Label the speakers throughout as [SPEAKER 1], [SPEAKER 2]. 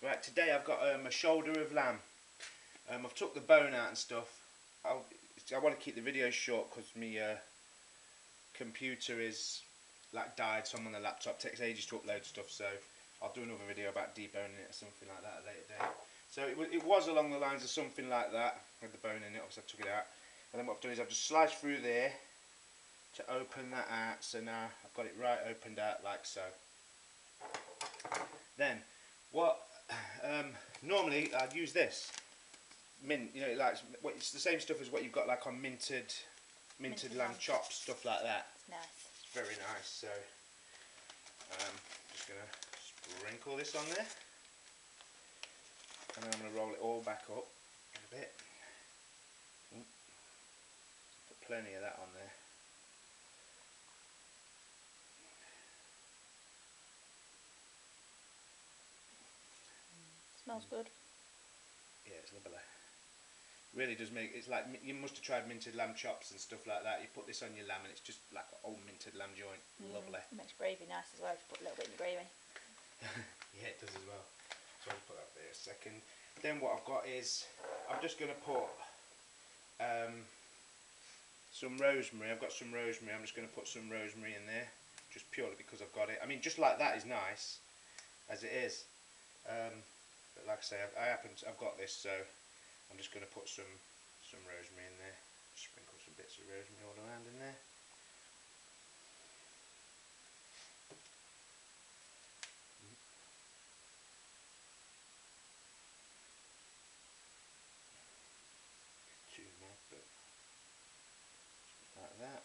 [SPEAKER 1] Right, today I've got um, a shoulder of lamb. Um, I've took the bone out and stuff. I'll, I want to keep the video short because my uh, computer is like died. So I'm on the laptop. takes ages to upload stuff. So I'll do another video about deboning it or something like that later. So it, it was along the lines of something like that with the bone in it. Obviously I took it out. And then what I've done is I've just sliced through there to open that out. So now I've got it right opened out like so. Then what um, normally I'd use this. Mint you know like it's the same stuff as what you've got like on minted minted, minted lamb, lamb. chops stuff like that.
[SPEAKER 2] Nice.
[SPEAKER 1] It's very nice so um, just gonna sprinkle this on there. And then I'm gonna roll it all back up a bit. Put plenty of that on there
[SPEAKER 2] Smells good.
[SPEAKER 1] Yeah, it's lovely. Really does make it's like you must have tried minted lamb chops and stuff like that. You put this on your lamb and it's just like an old minted lamb joint. Mm, lovely.
[SPEAKER 2] It makes gravy nice as well if you put a little bit in the gravy.
[SPEAKER 1] yeah, it does as well. So I'll put that there a second. Then what I've got is I'm just going to put um, some rosemary. I've got some rosemary. I'm just going to put some rosemary in there, just purely because I've got it. I mean, just like that is nice, as it is. Um, but like I say, I've, I happen to, I've got this, so I'm just going to put some some rosemary in there. Sprinkle some bits of rosemary all around in there. Mm-hmm. But like that.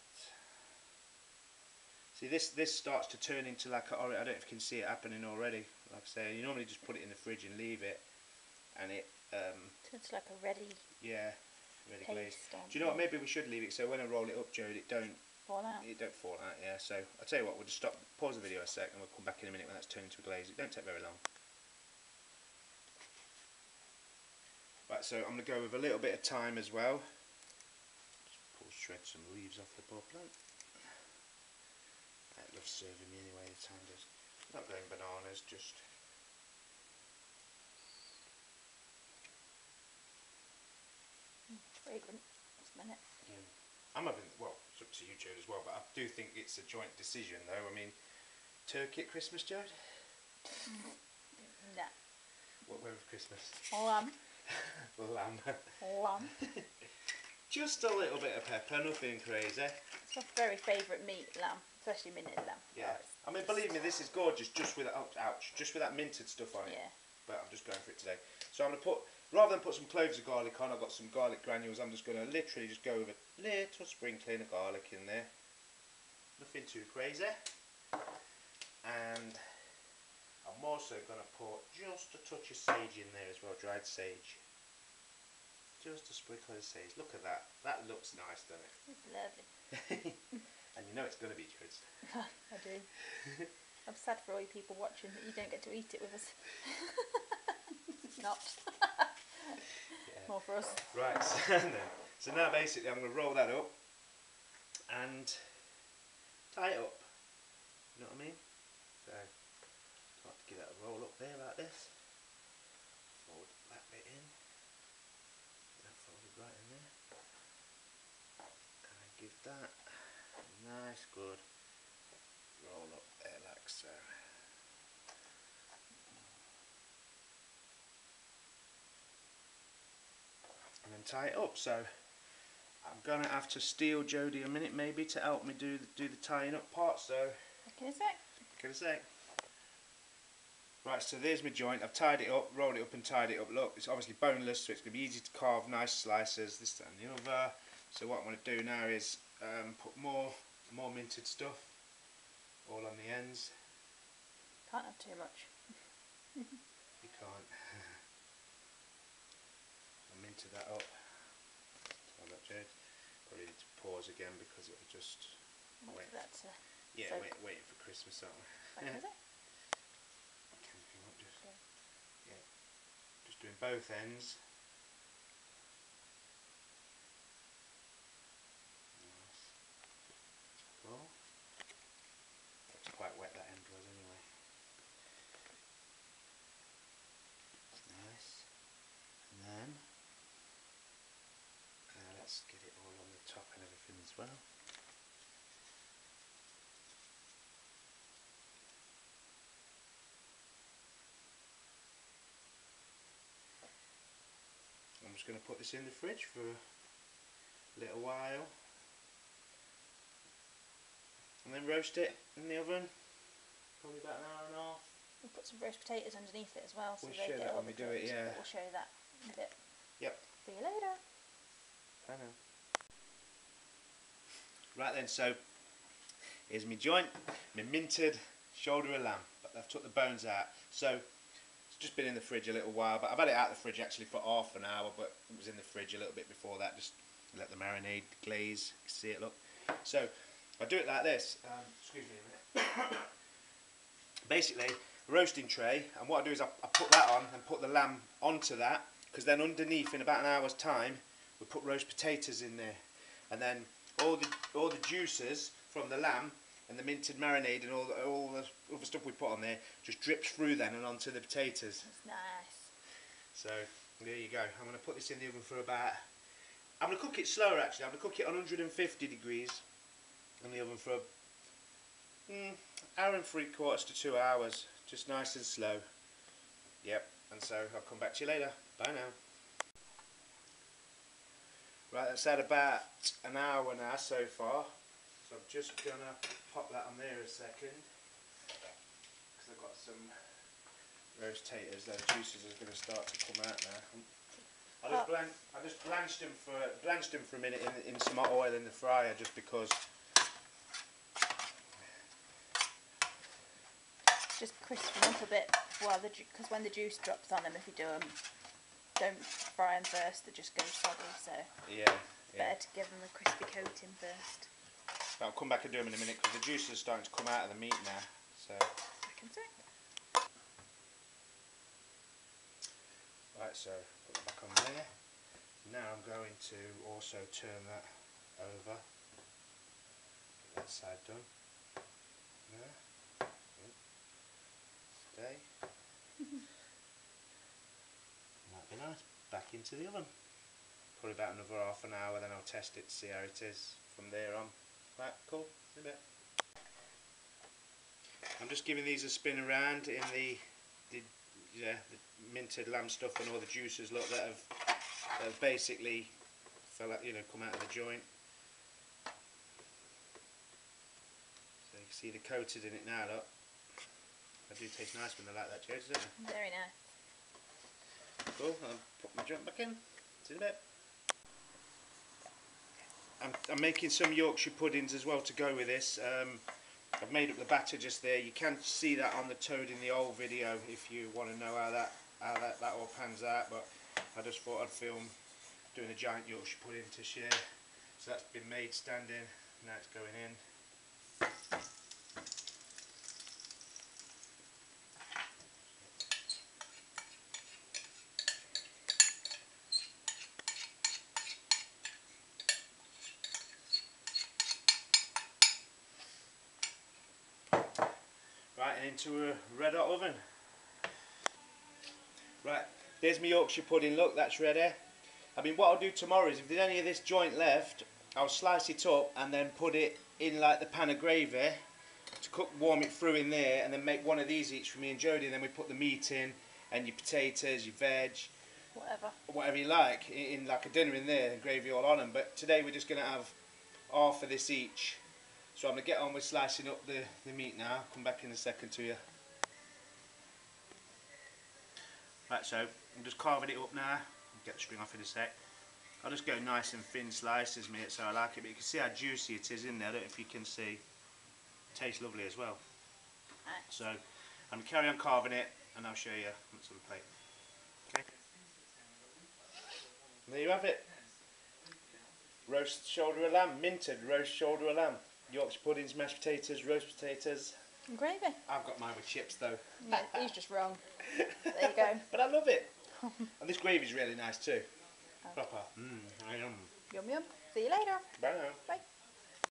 [SPEAKER 1] See this this starts to turn into like a, I don't know if you can see it happening already. Like I say, you normally just put it in the fridge and leave it, and it um,
[SPEAKER 2] turns like a ready.
[SPEAKER 1] Yeah, ready glaze. Do you know what? Maybe we should leave it so when I roll it up, Joe, it don't
[SPEAKER 2] fall out.
[SPEAKER 1] It don't fall out. Yeah. So I'll tell you what, we'll just stop, pause the video a sec, and we'll come back in a minute when that's turned into a glaze. It don't take very long. Right, so I'm going to go with a little bit of thyme as well. Just pull shred some leaves off the poor plant. That loves serving me anyway, the thyme does. Not going bananas, just
[SPEAKER 2] fragrant. Minute.
[SPEAKER 1] I'm having well, it's up to you, Jode, as well. But I do think it's a joint decision, though. I mean, turkey at Christmas, Jode.
[SPEAKER 2] Nah.
[SPEAKER 1] What way of Christmas?
[SPEAKER 2] Lamb.
[SPEAKER 1] Lamb.
[SPEAKER 2] Lamb.
[SPEAKER 1] Just a little bit of pepper, nothing crazy.
[SPEAKER 2] It's my very favourite meat, lamb, especially minted lamb.
[SPEAKER 1] Yeah. I mean, believe me, this is gorgeous just with oh, ouch, just with that minted stuff on it.
[SPEAKER 2] Yeah.
[SPEAKER 1] But I'm just going for it today. So I'm gonna put rather than put some cloves of garlic on, I've got some garlic granules. I'm just gonna literally just go with a little sprinkling of garlic in there. Nothing too crazy. And I'm also gonna put just a touch of sage in there as well, dried sage. Just a sprinkle of sage. Look at that. That looks nice, doesn't it?
[SPEAKER 2] It's lovely.
[SPEAKER 1] and you know it's going to be good.
[SPEAKER 2] I do. I'm sad for all you people watching that you don't get to eat it with us. Not. More for us.
[SPEAKER 1] Right, so, so now basically I'm going to roll that up and tie it up. You know what I mean? So, I'll have to give that a roll up there like this. Fold that bit in. That folded right in there. And give that nice good roll up there like so. And tie it up. So I'm gonna have to steal Jody a minute maybe to help me do the, do the tying up part. So
[SPEAKER 2] can a sec.
[SPEAKER 1] A sec. Right, so there's my joint. I've tied it up, rolled it up and tied it up. Look, it's obviously boneless, so it's going to be easy to carve nice slices, this, that and the other. So what I'm going to do now is um, put more more minted stuff all on the ends.
[SPEAKER 2] Can't have too much.
[SPEAKER 1] you can't. I that up. Jade. Probably need to pause again because it'll just
[SPEAKER 2] wait, wait. for that to
[SPEAKER 1] Yeah, wait, waiting for Christmas, aren't we?
[SPEAKER 2] When is it?
[SPEAKER 1] Just, yeah, just doing both ends. It's quite wet that end was anyway. As well. I'm just going to put this in the fridge for a little while and then roast it in the oven probably about an hour and a half
[SPEAKER 2] We'll put some roast potatoes underneath it as well, so
[SPEAKER 1] We'll
[SPEAKER 2] they
[SPEAKER 1] show
[SPEAKER 2] get
[SPEAKER 1] that
[SPEAKER 2] all the
[SPEAKER 1] we do it, yeah.
[SPEAKER 2] We'll show you that in a bit.
[SPEAKER 1] Yep.
[SPEAKER 2] See you later.
[SPEAKER 1] I know. Right then, so here's my joint, my minted shoulder of lamb, but I've took the bones out. So it's just been in the fridge a little while, but I've had it out of the fridge actually for half an hour, but it was in the fridge a little bit before that, just let the marinade glaze, see it look. So I do it like this, um, excuse me a minute. Basically, roasting tray, and what I do is I, I put that on and put the lamb onto that, because then underneath in about an hour's time, we put roast potatoes in there, and then all the all the juices from the lamb and the minted marinade and all the, all the other stuff we put on there just drips through then and onto the potatoes.
[SPEAKER 2] It's nice.
[SPEAKER 1] So there you go. I'm going to put this in the oven for about. I'm going to cook it slower actually. I'm going to cook it on 150 degrees in the oven for mm, hour and three quarters to two hours, just nice and slow. Yep. And so I'll come back to you later. Bye now. Right, that's had about an hour now so far. So I'm just gonna pop that on there a second. Because I've got some roast taters, those juices are gonna start to come out now. I just, blan I just blanched them for blanched them for a minute in, in some hot oil in the fryer just because
[SPEAKER 2] Just crisp them up a bit while the because when the juice drops on them, if you do them, don't fry them first. They just go soggy. So
[SPEAKER 1] yeah, yeah.
[SPEAKER 2] better to give them a crispy coating first.
[SPEAKER 1] But I'll come back and do them in a minute because the juices are starting to come out of the meat now. So
[SPEAKER 2] Second sec.
[SPEAKER 1] right, so put that back on there. Now I'm going to also turn that over. Get that side done. There. Stay. Might be nice. Back into the oven. Probably about another half an hour, then I'll test it to see how it is from there on. Right, cool. See a bit. I'm just giving these a spin around in the, the yeah, the minted lamb stuff and all the juices look that have, that have basically fell out, you know, come out of the joint. So you can see they're coated in it now, look. They do taste nice when they're like that, Joe, don't?
[SPEAKER 2] Very nice.
[SPEAKER 1] I'll put my joint back in. See you in. I'm, I'm making some Yorkshire puddings as well to go with this. Um, I've made up the batter just there. You can see that on the toad in the hole video if you want to know how that how that, that all pans out. But I just thought I'd film doing a giant Yorkshire pudding to share. So that's been made standing. Now it's going in. Into a red hot oven. Right, there's my Yorkshire pudding. Look, that's ready. I mean, what I'll do tomorrow is if there's any of this joint left, I'll slice it up and then put it in like the pan of gravy to cook, warm it through in there, and then make one of these each for me and Jodie. And then we put the meat in and your potatoes, your veg,
[SPEAKER 2] Whatever.
[SPEAKER 1] whatever you like, in, in like a dinner in there and gravy all on them. But today we're just going to have half of this each. So I'm going to get on with slicing up the, the meat now. I'll come back in a second to you. Right, so I'm just carving it up now. Get the string off in a sec. I'll just go nice and thin slices, mate, so I like it. But you can see how juicy it is in there. I don't know if you can see. It tastes lovely as well. So I'm going to carry on carving it and I'll show you what's on the plate. Okay. There you have it. Roast shoulder of lamb, minted roast shoulder of lamb. Yorkshire puddings, mashed potatoes, roast potatoes.
[SPEAKER 2] And gravy.
[SPEAKER 1] I've got mine with chips though.
[SPEAKER 2] Yeah, he's just wrong. There you go.
[SPEAKER 1] But I love it. and this gravy's really nice too. Oh. Proper. Mmm, I am.
[SPEAKER 2] Yum yum. See you later.
[SPEAKER 1] Bye now.
[SPEAKER 2] Bye.